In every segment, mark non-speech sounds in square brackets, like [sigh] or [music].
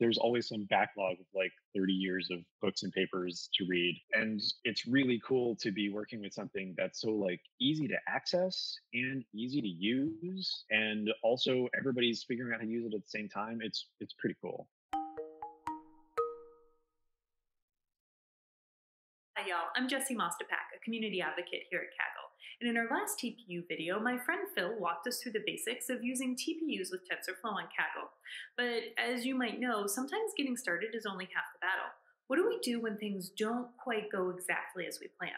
there's always some backlog of like 30 years of books and papers to read. And it's really cool to be working with something that's so like easy to access and easy to use. And also everybody's figuring out how to use it at the same time. It's it's pretty cool. Hi y'all, I'm Jesse Mostipak, a community advocate here at Kaggle. And in our last TPU video, my friend Phil walked us through the basics of using TPUs with TensorFlow on Kaggle. But as you might know, sometimes getting started is only half the battle. What do we do when things don't quite go exactly as we planned?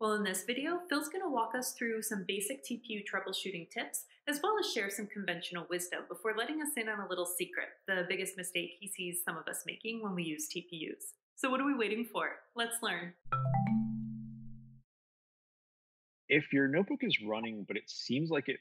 Well, in this video, Phil's going to walk us through some basic TPU troubleshooting tips, as well as share some conventional wisdom before letting us in on a little secret, the biggest mistake he sees some of us making when we use TPUs. So what are we waiting for? Let's learn. If your notebook is running, but it seems like it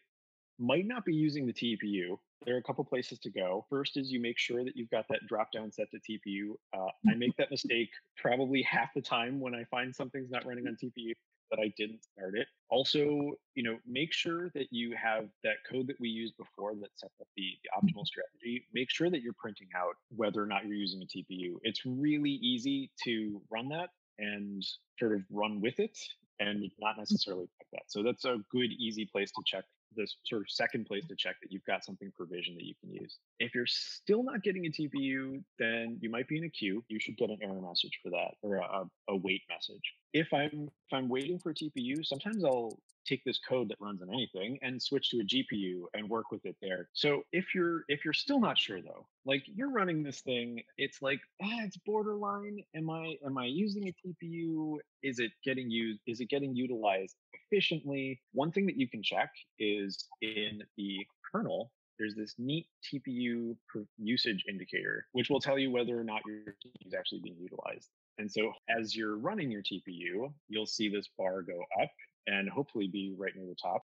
might not be using the TPU, there are a couple places to go. First is you make sure that you've got that drop down set to TPU. Uh, I make that mistake probably half the time when I find something's not running on TPU that I didn't start it. Also, you know, make sure that you have that code that we used before that sets up the, the optimal strategy. Make sure that you're printing out whether or not you're using a TPU. It's really easy to run that and sort of run with it and not necessarily check that. So that's a good, easy place to check this sort of second place to check that you've got something provisioned that you can use. If you're still not getting a TPU, then you might be in a queue. You should get an error message for that or a, a wait message. If I'm if I'm waiting for a TPU, sometimes I'll take this code that runs on anything and switch to a GPU and work with it there. So if you're if you're still not sure though, like you're running this thing, it's like ah, it's borderline. Am I am I using a TPU? Is it getting used? Is it getting utilized efficiently? One thing that you can check is in the kernel. There's this neat TPU usage indicator, which will tell you whether or not your TPU is actually being utilized. And so as you're running your TPU, you'll see this bar go up and hopefully be right near the top.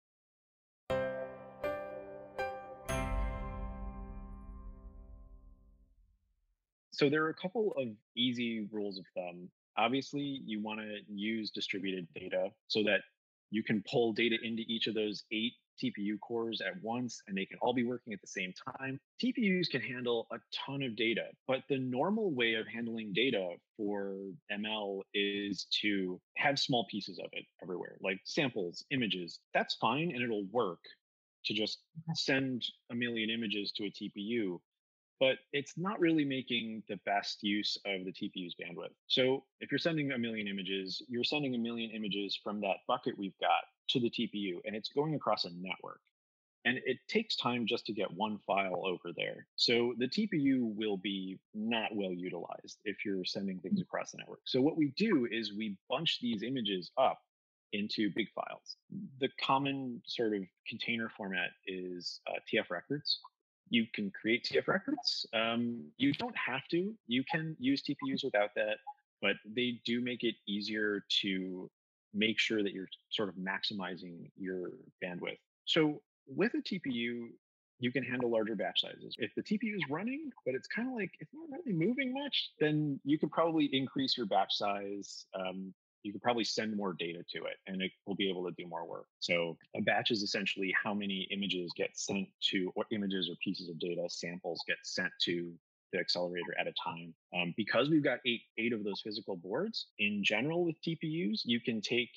So there are a couple of easy rules of thumb. Obviously, you want to use distributed data so that you can pull data into each of those eight TPU cores at once and they can all be working at the same time. TPUs can handle a ton of data, but the normal way of handling data for ML is to have small pieces of it everywhere, like samples, images. That's fine and it'll work to just send a million images to a TPU but it's not really making the best use of the TPU's bandwidth. So if you're sending a million images, you're sending a million images from that bucket we've got to the TPU, and it's going across a network. And it takes time just to get one file over there. So the TPU will be not well utilized if you're sending things across the network. So what we do is we bunch these images up into big files. The common sort of container format is uh, TF records you can create TF records. Um, you don't have to. You can use TPUs without that, but they do make it easier to make sure that you're sort of maximizing your bandwidth. So with a TPU, you can handle larger batch sizes. If the TPU is running, but it's kind of like it's not really moving much, then you could probably increase your batch size um, you could probably send more data to it and it will be able to do more work. So a batch is essentially how many images get sent to, or images or pieces of data, samples get sent to the accelerator at a time. Um, because we've got eight, eight of those physical boards, in general with TPUs, you can take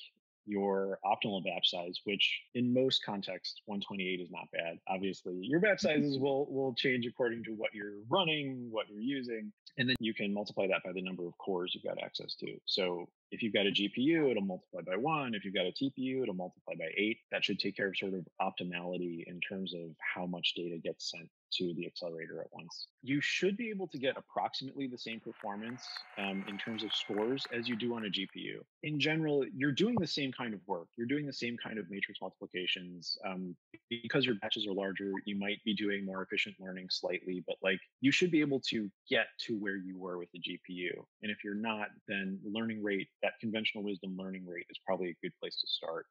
your optimal batch size, which in most contexts, 128 is not bad. Obviously, your batch mm-hmm. sizes will will change according to what you're running, what you're using, and then you can multiply that by the number of cores you've got access to. So if you've got a GPU, it'll multiply by one. If you've got a TPU, it'll multiply by eight. That should take care of sort of optimality in terms of how much data gets sent to the accelerator at once. You should be able to get approximately the same performance um, in terms of scores as you do on a GPU. In general, you're doing the same kind of work. You're doing the same kind of matrix multiplications. Um, because your batches are larger, you might be doing more efficient learning slightly, but like you should be able to get to where you were with the GPU. And if you're not, then learning rate, that conventional wisdom learning rate is probably a good place to start.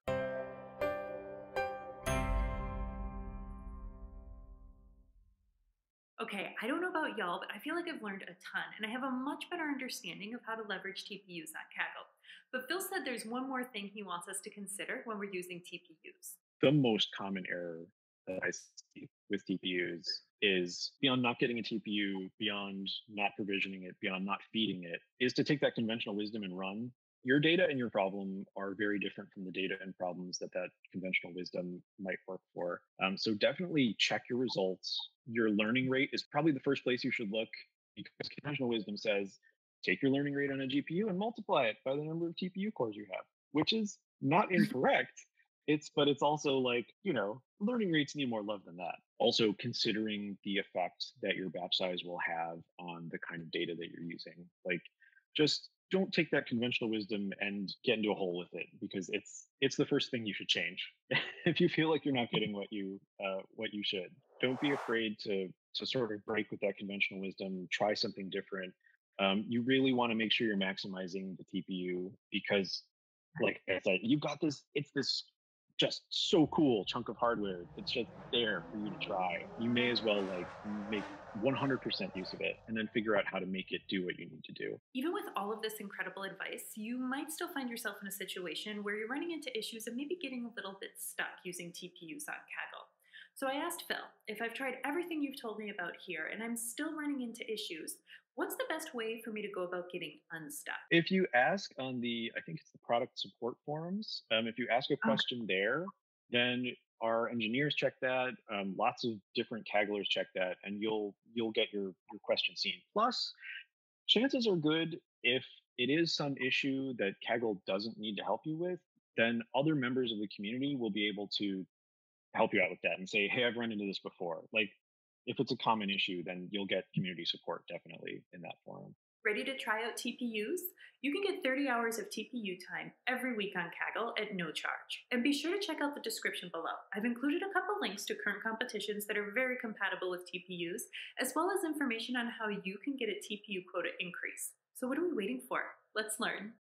Okay, I don't know about y'all, but I feel like I've learned a ton and I have a much better understanding of how to leverage TPUs on Kaggle. But Phil said there's one more thing he wants us to consider when we're using TPUs. The most common error that I see with TPUs is beyond not getting a TPU, beyond not provisioning it, beyond not feeding it, is to take that conventional wisdom and run. Your data and your problem are very different from the data and problems that that conventional wisdom might work for. Um, so definitely check your results. Your learning rate is probably the first place you should look because conventional wisdom says take your learning rate on a GPU and multiply it by the number of TPU cores you have, which is not incorrect. It's but it's also like, you know, learning rates need more love than that. Also considering the effect that your batch size will have on the kind of data that you're using. Like just don't take that conventional wisdom and get into a hole with it because it's it's the first thing you should change [laughs] if you feel like you're not getting [laughs] what you uh, what you should don't be afraid to to sort of break with that conventional wisdom try something different um, you really want to make sure you're maximizing the TPU because, like I said, you've got this. It's this just so cool chunk of hardware. It's just there for you to try. You may as well like make 100% use of it and then figure out how to make it do what you need to do. Even with all of this incredible advice, you might still find yourself in a situation where you're running into issues and maybe getting a little bit stuck using TPUs on Kaggle. So I asked Phil, if I've tried everything you've told me about here and I'm still running into issues, what's the best way for me to go about getting unstuck? If you ask on the, I think it's the product support forums, um, if you ask a oh. question okay. there, then our engineers check that. Um, lots of different Kagglers check that, and you'll you'll get your your question seen. Plus, chances are good if it is some issue that Kaggle doesn't need to help you with, then other members of the community will be able to help you out with that and say, hey, I've run into this before. Like if it's a common issue, then you'll get community support definitely in that forum. Ready to try out TPUs? You can get 30 hours of TPU time every week on Kaggle at no charge. And be sure to check out the description below. I've included a couple links to current competitions that are very compatible with TPUs, as well as information on how you can get a TPU quota increase. So what are we waiting for? Let's learn.